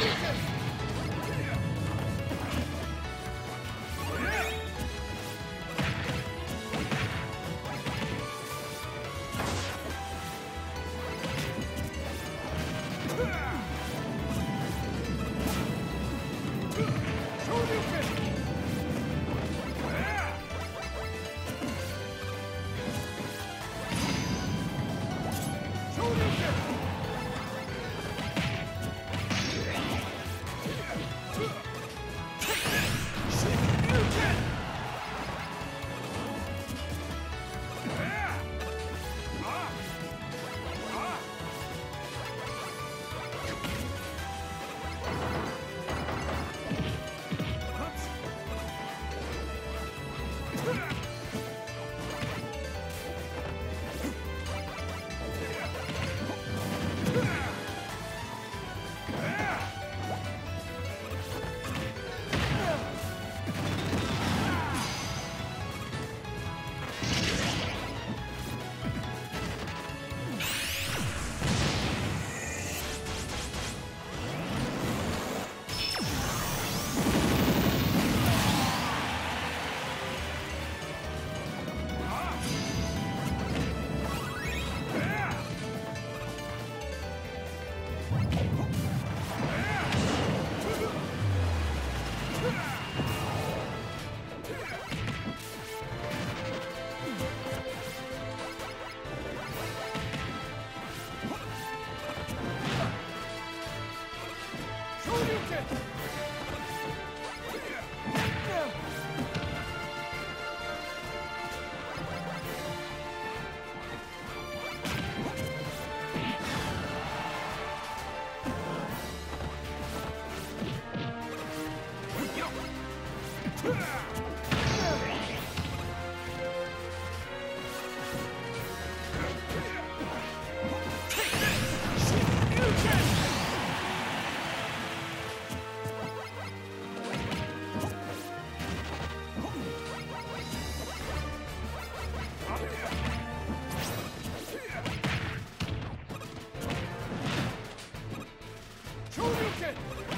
Shoot him! Let's go. Shoryuken!